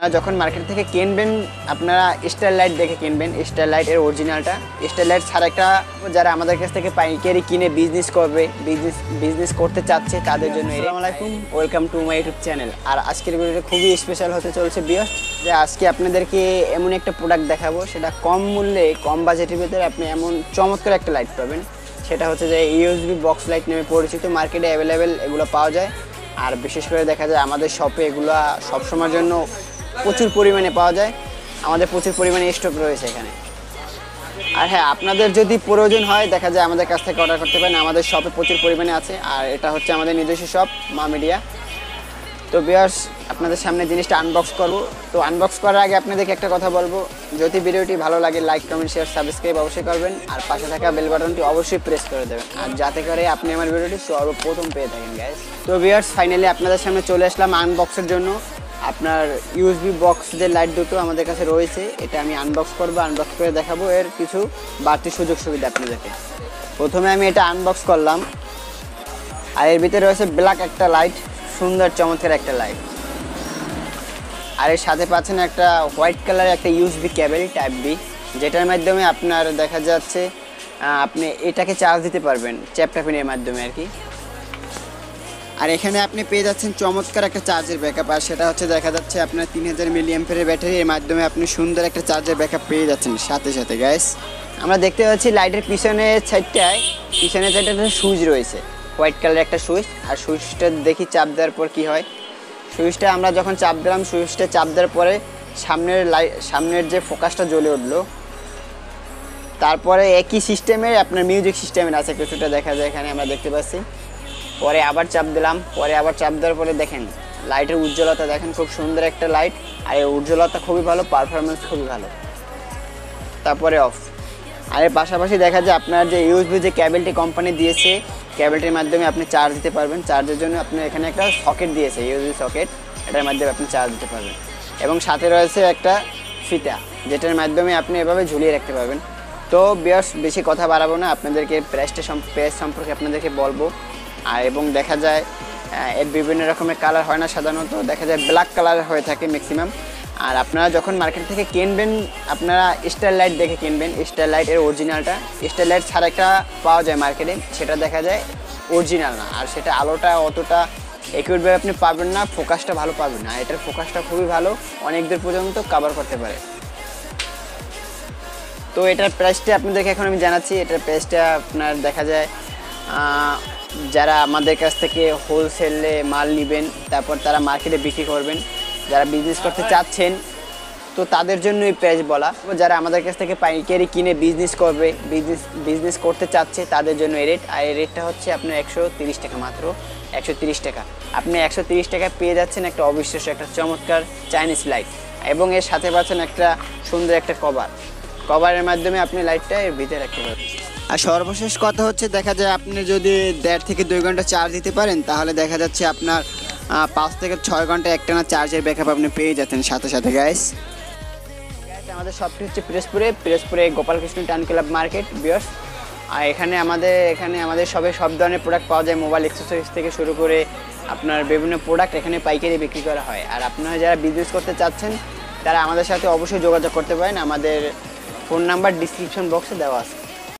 আপনারা যখন মার্কেট থেকে কিনবেন আপনারা স্টার লাইট দেখে কিনবেন স্টার লাইটের অরিজিনালটা স্টার লাইট ছাড়া একটা যারা আমাদের কাছ থেকে পাইকারি কিনে বিজনেস করবে বিজনেস বিজনেস করতে চাচ্ছে তাদের জন্য আসসালামু আলাইকুম। Welcome to my YouTube channel আর আজকের ভিডিওটা খুবই স্পেশাল হতে চলছে বিয়স যে আজকে আপনাদেরকে এমন একটা প্রোডাক্ট দেখাবো সেটা কম মূল্যে কম বাজেটের ভিতরে আপনি এমন চমৎকার একটা লাইট পাবেন। সেটা হচ্ছে যে ইউএসবি বক্স লাইট নামে পরিচিত মার্কেটে অ্যাভেলেবেল এগুলো পাওয়া যায়। আর বিশেষ করে দেখা যায় আমাদের শপে এগুলো সবসময়ের জন্য প্রচুর পরিমাণে পাওয়া যায়। আমাদের প্রচুর পরিমাণে স্টক রয়েছে এখানে। আর হ্যাঁ আপনাদের যদি প্রয়োজন হয়, দেখা যায় আমাদের কাছ থেকে অর্ডার করতে পারেন। আমাদের শপে প্রচুর পরিমাণে আছে। আর এটা হচ্ছে আমাদের নিজস্ব শপ মা মিডিয়া তো বিয়ার্স আপনাদের সামনে জিনিসটা আনবক্স করব। তো আনবক্স করার আগে আপনাদেরকে একটা কথা বলব। যদি ভিডিওটি ভালো লাগে লাইক কমেন্ট শেয়ার সাবস্ক্রাইব অবশ্যই করবেন। আর পাশে থাকা বেল বাটনটি অবশ্যই প্রেস করে দেবেন। আর যাতে করে আপনি আমার ভিডিওটি সর্বপ্রথম পেয়ে থাকেন গ্যাস তো বিয়ার্স ফাইনালি আপনাদের সামনে চলে আসলাম আনবক্সের জন্য। আপনার ইউএসবি বক্স যে লাইট দুটো আমাদের কাছে রয়েছে, এটা আমি আনবক্স করব আনবক্স করে দেখাবো। এর কিছু বাড়তি সুযোগ সুবিধা আপনাদেরকে। প্রথমে আমি এটা আনবক্স করলাম। আর এর ভিতরে রয়েছে ব্ল্যাক একটা লাইট সুন্দর চমৎকার একটা লাইট আর এর সাথে পাচ্ছেন একটা হোয়াইট কালারের একটা ইউএসবি ক্যাবেল টাইপ বি যেটার মাধ্যমে আপনার দেখা যাচ্ছে আপনি এটাকে চার্জ দিতে পারবেন চ্যাপটা পিনের মাধ্যমে আর কি। আর এখানে আপনি পেয়ে যাচ্ছেন চমৎকার একটা চার্জের ব্যাকআপ আর সেটা হচ্ছে দেখা যাচ্ছে আপনার তিন হাজার মিলিয়ামফের ব্যাটারি এর মাধ্যমে আপনি সুন্দর একটা চার্জের ব্যাকআপ পেয়ে যাচ্ছেন। সাথে সাথে গ্যাস আমরা দেখতে পাচ্ছি লাইটের পিছনের সাইডটায় পিছনের সাইডে একটা সুইচ রয়েছে। হোয়াইট কালারের একটা সুইচ। আর সুইচটা দেখি চাপ দেওয়ার পর কি হয়? সুইচটা আমরা যখন চাপ দিলাম, সুইচটা চাপ দেওয়ার পরে সামনের লাইট সামনের যে ফোকাসটা জ্বলে উঠল। তারপরে একই সিস্টেমের আপনার মিউজিক সিস্টেমের আছে, কিছুটা দেখা যায় এখানে, আমরা দেখতে পাচ্ছি। পরে আবার চাপ দিলাম, পরে আবার চাপ দেওয়ার পরে দেখেন লাইটের উজ্জ্বলতা দেখেন খুব সুন্দর একটা লাইট আর এই উজ্জ্বলতা খুবই ভালো পারফরমেন্স খুবই ভালো। তারপরে অফ আর এর পাশাপাশি দেখা যায় আপনার যে ইউএসবি যে ক্যাবেলটি কোম্পানি দিয়েছে ক্যাবেলটির মাধ্যমে আপনি চার্জ দিতে পারবেন। চার্জের জন্য আপনি এখানে একটা সকেট দিয়েছে ইউএসবি সকেট এটার মাধ্যমে আপনি চার্জ দিতে পারবেন। এবং সাথে রয়েছে একটা ফিতা যেটার মাধ্যমে আপনি এভাবে ঝুলিয়ে রাখতে পারবেন। তো বেশ বেশি কথা বাড়াবো না, আপনাদেরকে প্রাইসটা প্রাইস সম্পর্কে আপনাদেরকে বলব। আর এবং দেখা যায় এর বিভিন্ন রকমের কালার হয় না সাধারণত, দেখা যায় ব্ল্যাক কালার হয়ে থাকে ম্যাক্সিমাম আর আপনারা যখন মার্কেট থেকে কিনবেন, আপনারা স্টার লাইট দেখে কিনবেন স্টার লাইটের অরিজিনালটা স্টার লাইট ছাড়া একটা পাওয়া যায় মার্কেটে সেটা দেখা যায় অরিজিনাল না। আর সেটা আলোটা অতটা একুরেটভাবে আপনি পাবেন না ফোকাসটা ভালো পাবেন না। এটার ফোকাসটা খুবই ভালো, অনেক দূর পর্যন্ত কভার করতে পারে। তো এটার প্রাইসটা আপনাদেরকে এখন আমি জানাচ্ছি। এটার প্রাইসটা আপনার দেখা যায় যারা আমাদের কাছ থেকে হোলসেলে মাল নেবেন, তারপর তারা মার্কেটে বিক্রি করবেন, যারা বিজনেস করতে চাচ্ছেন, তো তাদের জন্য এই প্রাইস বলা যারা আমাদের কাছ থেকে পাইকারি কিনে বিজনেস করবে বিজনেস বিজনেস করতে চাচ্ছে, তাদের জন্য এই রেট আর এই রেটটা হচ্ছে আপনার একশো টাকা মাত্র, একশো টাকা। আপনি একশো টাকা পেয়ে যাচ্ছেন একটা অবিশ্বাস্য, একটা চমৎকার চাইনিজ লাইট এবং এর সাথে পাচ্ছেন একটা সুন্দর একটা কভার কভারের মাধ্যমে আপনি লাইটটা এর ভিতরে রাখতে পারবেন। আর সর্বশেষ কথা হচ্ছে, দেখা যায় আপনি যদি দেড় থেকে দুই ঘণ্টা চার্জ দিতে পারেন, তাহলে দেখা যাচ্ছে আপনার পাঁচ থেকে ছয় ঘণ্টা একটানা চার্জের ব্যাকআপ আপনি পেয়ে যাচ্ছেন। সাথে সাথে গ্যাস আমাদের শপটি হচ্ছে পিরোজপুরে। পিরোজপুরে গোপালকৃষ্ণ টাউন ক্লাব মার্কেট বিয়স আর এখানে আমাদের এখানে আমাদের সবে সব ধরনের প্রোডাক্ট পাওয়া যায়। মোবাইল এক্সেসরিজ থেকে শুরু করে আপনার বিভিন্ন প্রোডাক্ট এখানে পাইকারি বিক্রি করা হয়। আর আপনারা যারা বিজনেস করতে চাচ্ছেন, তারা আমাদের সাথে অবশ্যই যোগাযোগ করতে পারেন। আমাদের ফোন নাম্বার ডিসক্রিপশন বক্সে দেওয়া আছে।